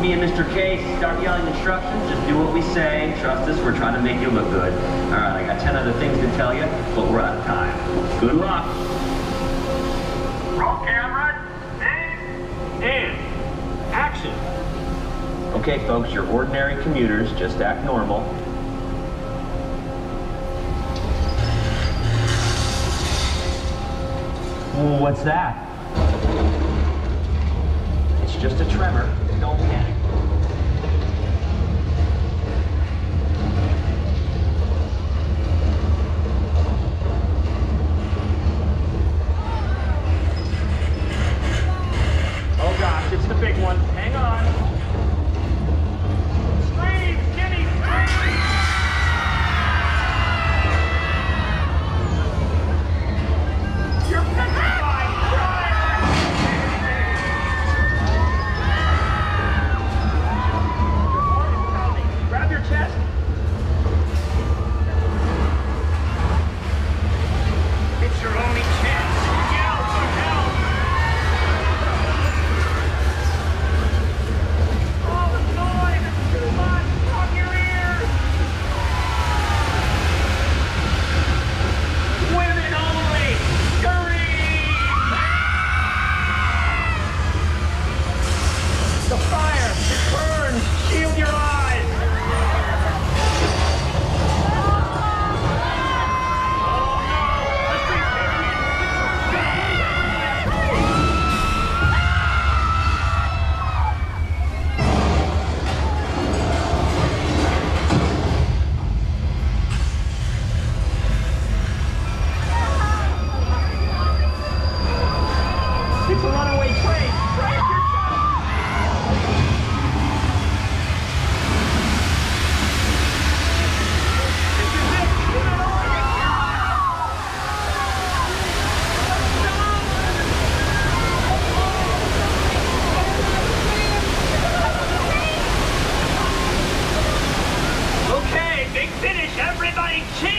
me and Mr. Case start yelling instructions, just do what we say. Trust us, we're trying to make you look good. All right, I got 10 other things to tell you, but we're out of time. Good luck. Roll camera. And And action. Okay, folks, you're ordinary commuters. Just act normal. What's that? Don't panic. Oh gosh, it's the big one. Hang on. King.